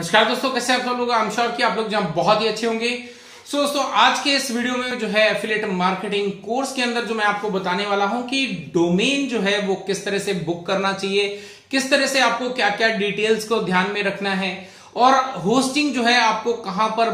नमस्कार दोस्तों कैसे आप सब लोग? आई श्योर कि आप लोग जहाँ बहुत ही अच्छे होंगे। सो so, दोस्तों आज के इस वीडियो में जो है एफिलेट मार्केटिंग कोर्स के अंदर जो मैं आपको बताने वाला हूँ कि डोमेन जो है वो किस तरह से बुक करना चाहिए किस तरह से आपको क्या क्या डिटेल्स को ध्यान में रखना है। और होस्टिंग जो है आपको कहाँ पर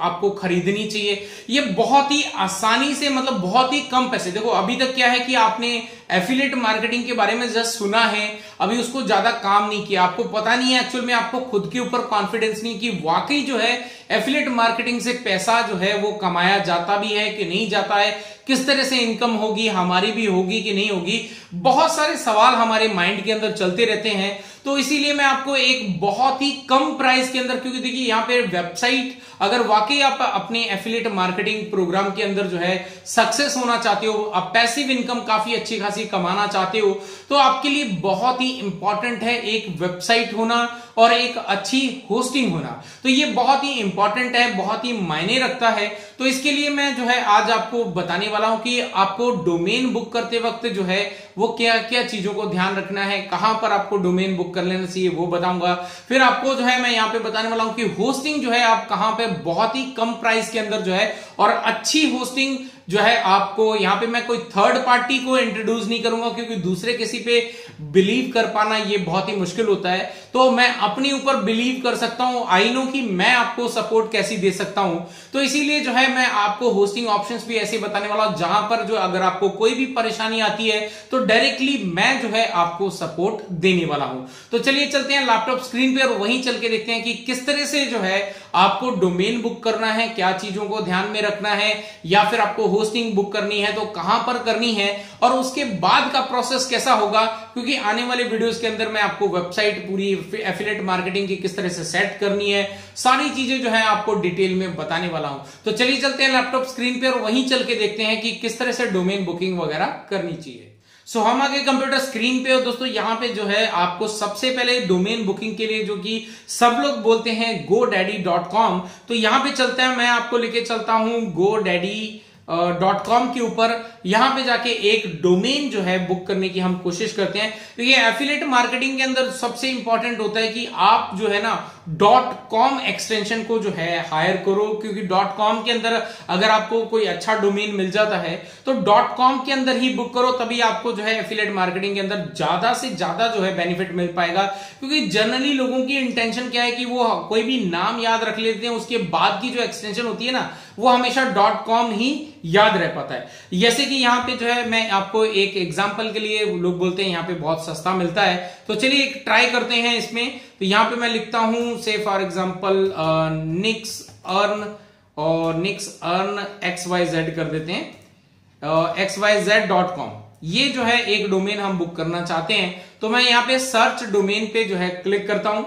आपको खरीदनी चाहिए, ये बहुत ही आसानी से मतलब बहुत ही कम पैसे। देखो, अभी तक क्या है कि आपने एफिलेट मार्केटिंग के बारे में जस्ट सुना है, अभी उसको ज़्यादा काम नहीं किया। आपको पता नहीं है एक्चुअल में आपको खुद के ऊपर कॉन्फिडेंस नहीं कि वाकई जो है एफिलेट मार्केटिंग से पैसा जो है वो कमाया जाता भी है कि नहीं जाता है। किस तरह से इनकम होगी, हमारी भी होगी कि नहीं होगी, बहुत सारे सवाल हमारे माइंड के अंदर चलते रहते हैं। तो इसीलिए मैं आपको एक बहुत ही कम प्राइस के अंदर, क्योंकि देखिए, यहाँ पर वेबसाइट अगर वाकई आप अपने एफिलेट मार्केटिंग प्रोग्राम के अंदर जो है सक्सेस होना चाहते हो, आप पैसिव इनकम काफ़ी अच्छी खासी कमाना चाहते हो तो आपके लिए बहुत ही इंपॉर्टेंट है एक वेबसाइट होना और एक अच्छी होस्टिंग होना। तो ये बहुत ही इंपॉर्टेंट है, बहुत ही मायने रखता है। तो इसके लिए मैं जो है आज आपको बताने वाला हूँ कि आपको डोमेन बुक करते वक्त जो है वो क्या क्या चीज़ों को ध्यान रखना है, कहाँ पर आपको डोमेन बुक कर लेना चाहिए, वो बताऊँगा। फिर आपको जो है, मैं यहाँ पे बताने वाला हूँ कि होस्टिंग जो है, आप कहाँ पे बहुत ही कम प्राइस के अंदर जो है, और अच्छी होस्टिंग जो है आपको यहाँ पे मैं कोई थर्ड पार्टी को इंट्रोड्यूस नहीं करूँगा क्योंकि दूसरे किसी पे बिलीव कर पाना ये बहुत ही मुश्किल होता है। तो मैं अपने ऊपर बिलीव कर सकता हूँ आई नो कि मैं आपको सपोर्ट कैसी दे सकता हूँ। तो इसीलिए जो है मैं आपको होस्टिंग ऑप्शंस भी ऐसे बताने वाला हूँ, जहाँ पर जो अगर आपको कोई भी परेशानी आती है तो डायरेक्टली मैं जो है आपको सपोर्ट देने वाला हूँ। तो चलिए चलते हैं लैपटॉप स्क्रीन पे और वहीं चल के देखते हैं कि किस तरह से जो है आपको डोमेन बुक करना है, क्या चीज़ों को ध्यान में रखना है, या फिर आपको होस्टिंग बुक करनी है तो कहाँ पर करनी है, और उसके बाद का प्रोसेस कैसा होगा, क्योंकि आने वाले वीडियोस के अंदर मैं आपको वेबसाइट पूरी एफिलेट मार्केटिंग की किस तरह से सेट करनी है, सारी चीज़ें जो है आपको डिटेल में बताने वाला हूँ। तो चलिए चलते हैं लैपटॉप स्क्रीन पर और वहीं चल के देखते हैं कि किस तरह से डोमेन बुकिंग वगैरह करनी चाहिए। सो हम आगे कंप्यूटर स्क्रीन पे हो दोस्तों यहाँ पे जो है आपको सबसे पहले डोमेन बुकिंग के लिए जो कि सब लोग बोलते हैं गो डैडी डॉट कॉम तो यहाँ पे चलते हैं, मैं आपको लेके चलता हूँ गो डैडी डॉट कॉम के ऊपर। यहाँ पे जाके एक डोमेन जो है बुक करने की हम कोशिश करते हैं। तो ये एफिलेट मार्केटिंग के अंदर सबसे इंपॉर्टेंट होता है कि आप जो है ना डॉट कॉम एक्सटेंशन को जो है हायर करो, क्योंकि डॉट कॉम के अंदर अगर आपको कोई अच्छा डोमेन मिल जाता है तो डॉट कॉम के अंदर ही बुक करो, तभी आपको जो है एफिलेट मार्केटिंग के अंदर ज़्यादा से ज़्यादा जो है बेनिफिट मिल पाएगा। क्योंकि जनरली लोगों की इंटेंशन क्या है कि वो कोई भी नाम याद रख लेते हैं, उसके बाद की जो एक्सटेंशन होती है ना, वो हमेशा डॉट कॉम ही याद रह पाता है। जैसे कि यहाँ पे जो है मैं आपको एक एग्ज़ाम्पल के लिए लोग बोलते हैं, यहाँ पे बहुत सस्ता मिलता है। तो चलिए ट्राई करते हैं इसमें। तो यहाँ पे मैं लिखता हूँ say for example Nix Earn और Nix Earn X Y Z कर देते हैं। X Y Z dot com ये जो है एक डोमेन हम बुक करना चाहते हैं। तो मैं यहाँ पे सर्च डोमेन पे जो है क्लिक करता हूँ।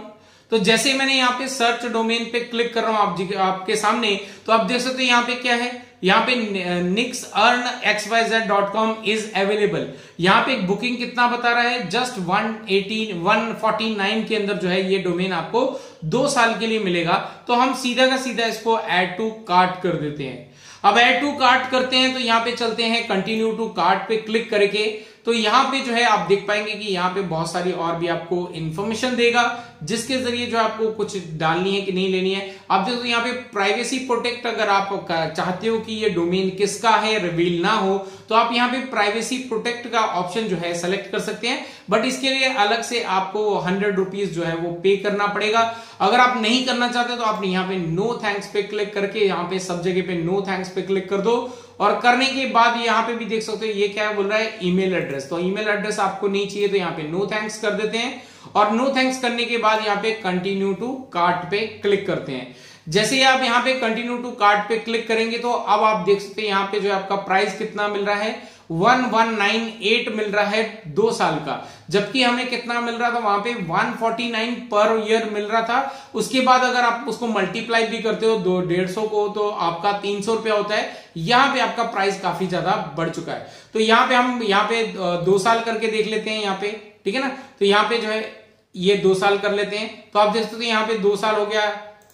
तो जैसे मैंने यहाँ पे सर्च डोमेन पे क्लिक कर रहा हूँ, आप आपके सामने तो आप देख सकते हैं यहाँ पे क्या है? यहाँ पे Nix Earn X Y Z dot com is available यहाँ पे बुकिंग कितना बता रहा है? Just one eighteen one forty nine के अंदर जो है ये डोमेन आपको दो साल के लिए मिलेगा। तो हम सीधा का सीधा इसको एड टू कार्ट कर देते हैं। अब एड टू कार्ट करते हैं तो यहाँ पे चलते हैं कंटिन्यू टू कार्ट पे क्लिक करके। तो यहाँ पे जो है आप देख पाएँगे कि यहाँ पे बहुत सारी और भी आपको इंफॉर्मेशन देगा, जिसके ज़रिए जो आपको कुछ डालनी है कि नहीं लेनी है। आप देखो यहाँ पे प्राइवेसी प्रोटेक्ट अगर आप चाहते हो कि ये डोमेन किसका है रिवील ना हो तो आप यहाँ पे प्राइवेसी प्रोटेक्ट का ऑप्शन जो है सेलेक्ट कर सकते हैं। बट इसके लिए अलग से आपको हंड्रेड रुपीज़ जो है वो पे करना पड़ेगा। अगर आप नहीं करना चाहते तो आप यहाँ पे नो थैंक्स पे क्लिक करके, यहाँ पे सब जगह पे नो थैंक्स पे क्लिक कर दो। और करने के बाद यहाँ पे भी देख सकते हो, ये क्या बोल रहा है? Email address. तो ईमेल एड्रेस आपको नहीं चाहिए तो यहाँ पे नो थैंक्स कर देते हैं। और नो थैंक्स करने के बाद यहाँ पे कंटिन्यू टू कार्ट पे क्लिक करते हैं। जैसे ही आप यहाँ पे कंटिन्यू टू कार्ट पे क्लिक करेंगे तो अब आप देख सकते हैं यहाँ पे जो आपका प्राइस कितना मिल रहा है। वन वन नाइन एट मिल रहा है दो साल का जबकि हमें कितना मिल रहा था वहाँ पे one forty nine per year मिल रहा था उसके बाद अगर आप उसको मल्टीप्लाई भी करते हो दो डेढ़ सौ को तो आपका तीन सौ रुपया होता है यहाँ पे आपका प्राइस काफ़ी ज़्यादा बढ़ चुका है तो यहाँ पे हम यहाँ पे दो साल करके देख लेते हैं यहाँ पे ठीक है ना तो यहाँ पे जो है ये दो साल कर लेते हैं तो आप देख सकते यहाँ पे दो साल हो गया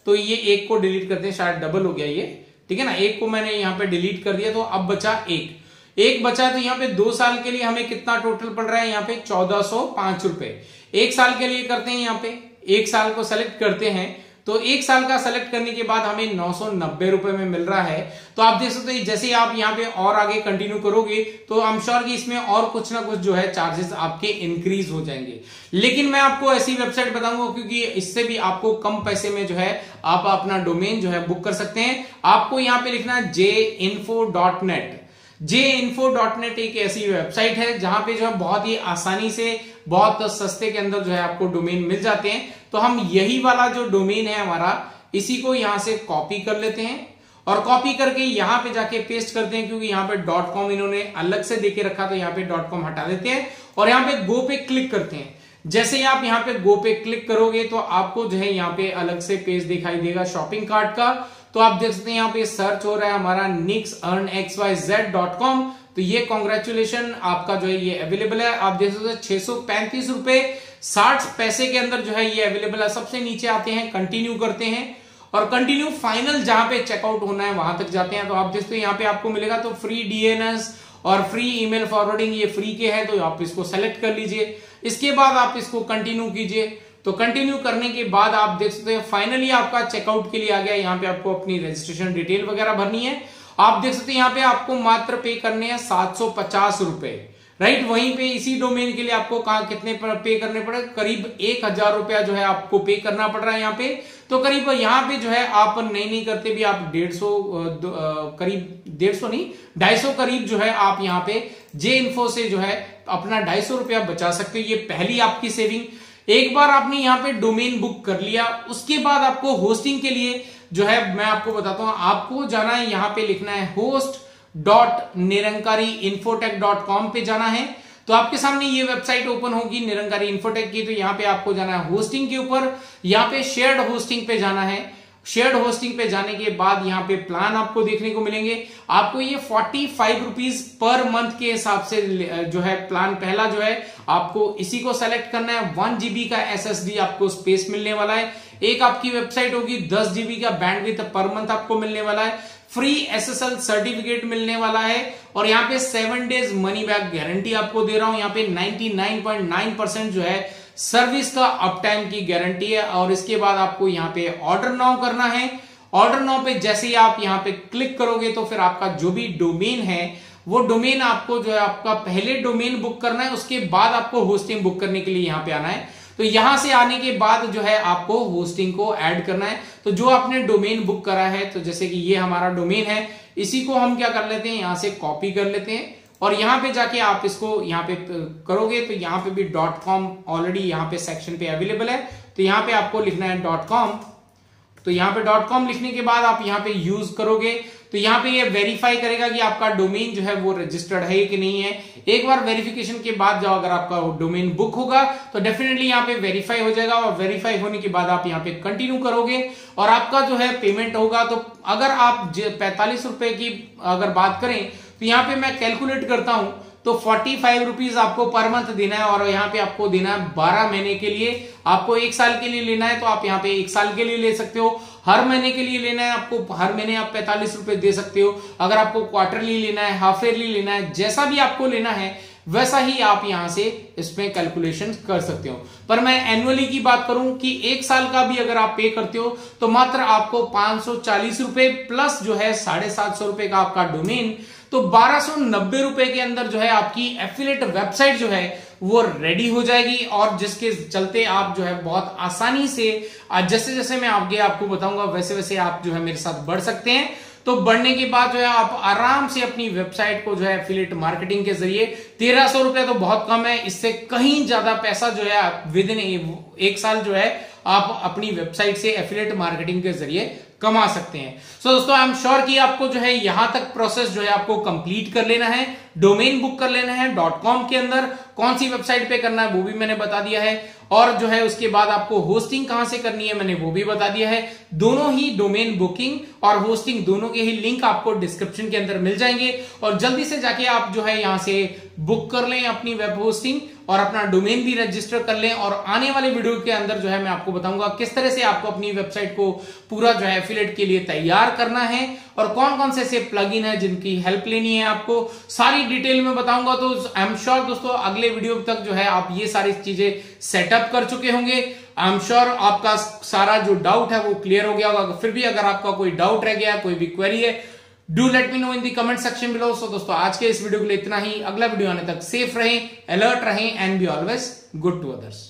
तो ये एक को डिलीट करते हैं शायद डबल हो गया ये ठीक है ना एक को मैंने यहाँ पे डिलीट कर दिया तो अब बचा एक एक बचा तो यहाँ पे दो साल के लिए हमें कितना टोटल पड़ रहा है? यहाँ पे चौदह सौ पाँच रुपए। एक साल के लिए करते हैं यहाँ पे। एक साल को सेलेक्ट करते हैं। तो एक साल का सेलेक्ट करने के बाद हमें नौ सौ नब्बे रुपए में मिल रहा है। तो आप देख सकते हैं, जैसे आप यहाँ पे और आगे कंटिन्यू करोगे तो आई एम श्योर कि इसमें और कुछ ना कुछ जो है चार्जेस आपके इंक्रीज हो जाएँगे। लेकिन मैं आपको ऐसी वेबसाइट बताऊँगा, क्योंकि इससे भी आपको कम पैसे में जो है आप अपना डोमेन जो है बुक कर सकते हैं। आपको यहाँ पे लिखना J info dot net J info dot net एक ऐसी वेबसाइट है, जहाँ पे जो है बहुत ही आसानी से, बहुत सस्ते के अंदर जो है आपको डोमेन मिल जाते हैं। तो हम यही वाला जो डोमेन है हमारा, इसी को यहाँ से कॉपी कर लेते हैं और कॉपी करके यहाँ पे जाके पेस्ट करते हैं, क्योंकि यहाँ पे डॉट कॉम इन्होंने अलग से देके रखा तो यहाँ पे डॉट कॉम हटा देते हैं और यहाँ पे गो पे क्लिक करते हैं। जैसे ही आप यहाँ पे गो पे क्लिक करोगे तो आपको जो है यहाँ पे अलग से पेज दिखाई देगा शॉपिंग कार्ट का। तो आप देख सकते हैं यहाँ पे सर्च हो रहा है हमारा Nix Earn X Y Z dot com तो ये कॉन्ग्रेचुलेशन आपका जो है ये अवेलेबल है। आप देख सकते छह सौ पैंतीस रुपए साठ पैसे के अंदर जो है ये अवेलेबल है। सबसे नीचे आते हैं कंटिन्यू करते हैं और कंटिन्यू फाइनल जहाँ पे चेकआउट होना है वहाँ तक जाते हैं। तो आप देखते हैं यहाँ पे आपको मिलेगा तो फ्री डीएनएस और फ्री ईमेल फॉरवर्डिंग ये फ्री के हैं। तो आप इसको सेलेक्ट कर लीजिए। इसके बाद आप इसको कंटिन्यू कीजिए। तो कंटिन्यू करने के बाद आप देख सकते हैं फाइनली आपका चेकआउट के लिए आ गया। यहाँ पे आपको अपनी रजिस्ट्रेशन डिटेल वगैरह भरनी है। आप देख सकते हैं, यहाँ पे आपको मात्र पे करने हैं सात सौ पचास रुपए। राइट वहीं पे इसी डोमेन के लिए आपको कहा कितने पर पे करने पड़े? करीब एक हज़ार रुपया जो है आपको पे करना पड़ रहा है यहाँ पे। तो करीब यहाँ पे जो है आप नहीं नहीं करते भी आप डेढ़ सौ करीब डेढ़ सौ नहीं, ढाई सौ करीब जो है आप यहाँ पे जे इन्फो से जो है अपना ढाई सौ रुपया बचा सकते हो। ये पहली आपकी सेविंग एक बार आपने यहाँ पे डोमेन बुक कर लिया, उसके बाद आपको होस्टिंग के लिए जो है, मैं आपको बताता हूँ, आपको जाना है, यहाँ पे लिखना है host dot Nirankari Infotech dot com पे जाना है। तो आपके सामने ये वेबसाइट ओपन होगी निरंकारी इन्फोटेक की तो यहाँ पे आपको जाना है होस्टिंग के ऊपर, यहाँ पे शेयर्ड होस्टिंग पे जाना है। शेयर्ड होस्टिंग पे जाने के बाद यहाँ पे प्लान आपको देखने को मिलेंगे। आपको ये forty five rupees per month के हिसाब से जो है प्लान पहला जो है, आपको इसी को सेलेक्ट करना है। वन जीबी का एसएसडी आपको स्पेस मिलने वाला है। एक आपकी वेबसाइट होगी, दस जीबी का बैंडविथ पर मंथ आपको मिलने वाला है। फ्री एसएसएल सर्टिफिकेट मिलने वाला है। और यहाँ पे seven days money back guarantee आपको दे रहा हूँ। यहाँ पे 99.9 परसेंट जो है सर्विस का अप टाइम की गारंटी है और इसके बाद आपको यहाँ पे ऑर्डर नाउ करना है। ऑर्डर नाउ पे जैसे ही आप यहाँ पे क्लिक करोगे तो फिर आपका जो भी डोमेन है, वो डोमेन आपको जो है, आपका पहले डोमेन बुक करना है, उसके बाद आपको होस्टिंग बुक करने के लिए यहाँ पे आना है। तो यहाँ से आने के बाद जो है, आपको होस्टिंग को ऐड करना है। तो जो आपने डोमेन बुक करा है तो जैसे कि ये हमारा डोमेन है, इसी को हम क्या कर लेते हैं, यहाँ से कॉपी कर लेते हैं। और यहाँ पे जाके आप इसको यहाँ पे करोगे तो यहाँ पे भी डॉट कॉम ऑलरेडी यहाँ पे सेक्शन पे अवेलेबल है। तो यहाँ पे आपको लिखना है डॉट कॉम तो यहाँ पे डॉट कॉम लिखने के बाद आप यहाँ पे यूज़ करोगे। तो यहाँ पे ये यह वेरीफाई करेगा कि आपका डोमेन जो है वो रजिस्टर्ड है कि नहीं है। एक बार वेरिफिकेशन के बाद जाओ अगर आपका डोमेन बुक होगा तो डेफिनेटली यहाँ पे वेरीफाई हो जाएगा और वेरीफाई होने के बाद आप यहाँ पे कंटिन्यू करोगे। और आपका जो है पेमेंट होगा तो अगर आप पैंतालीस रुपए की अगर बात करें तो यहाँ पे मैं कैलकुलेट करता हूँ तो फोर्टी फाइव रुपीज़ आपको पर मंथ देना है और यहाँ पे आपको देना है बारह महीने के लिए। आपको एक साल के लिए लेना है तो आप यहाँ पे एक साल के लिए ले सकते हो। हर महीने के लिए लेना है आपको, हर महीने आप पैंतालीस रुपए दे सकते हो। अगर आपको क्वार्टरली लेना है हाफ़ ईयरली लेना है, जैसा भी आपको लेना है, वैसा ही आप यहाँ से इसमें कैलकुलेशन कर सकते हो। पर मैं एनुअली की बात करूँ कि एक साल का भी अगर आप पे करते हो तो मात्र आपको पाँच सौ चालीस रुपए प्लस जो है साढ़े सात सौ रुपए का आपका डोमेन तो बारह सौ नब्बे रुपए के अंदर जो है आपकी एफिलेट वेबसाइट जो है वो रेडी हो जाएगी और जिसके चलते आप जो है बहुत आसानी से जैसे जैसे मैं आगे आपको बताऊँगा, वैसे वैसे आप जो है मेरे साथ बढ़ सकते हैं। तो बढ़ने के बाद जो है आप आराम से अपनी वेबसाइट को जो है एफिलेट मार्केटिंग के ज़रिए, तेरह सौ रुपए तो बहुत कम है, इससे कहीं ज़्यादा पैसा जो है विद इन एक साल जो है आप अपनी वेबसाइट से एफिलेट मार्केटिंग के ज़रिए कमा सकते हैं। सो so, दोस्तों आई एम श्योर कि आपको जो है यहाँ तक प्रोसेस जो है आपको कंप्लीट कर लेना है डोमेन बुक कर लेना है डॉट कॉम के अंदर कौन सी वेबसाइट पे करना है वो भी मैंने बता दिया है और जो है उसके बाद आपको होस्टिंग कहाँ से करनी है मैंने वो भी बता दिया है। दोनों ही डोमेन बुकिंग और होस्टिंग दोनों के ही लिंक आपको डिस्क्रिप्शन के अंदर मिल जाएँगे और जल्दी से जाके आप जो है यहाँ से बुक कर लें अपनी वेब होस्टिंग और अपना डोमेन भी रजिस्टर कर लें और आने वाले वीडियो के अंदर जो है मैं आपको बताऊँगा किस तरह से आपको अपनी वेबसाइट को पूरा जो है एफिलेट के लिए तैयार करना है और कौन कौन से ऐसे प्लग है जिनकी हेल्प लेनी है आपको। सारी डिटेल में बताऊँगा तो आई एम श्योर दोस्तों अगले वीडियो तक जो है आप ये सारी चीज़ें सेटअप कर चुके होंगे। आई एम श्योर आपका सारा जो डाउट है वो क्लियर हो गया होगा। फिर भी अगर आपका कोई डाउट रह गया, कोई भी क्वेरी है do let me know in the comment section below so दोस्तों, आज के इस वीडियो के लिए इतना ही। अगला वीडियो आने तक सेफ़ रहें अलर्ट रहें and be always good to others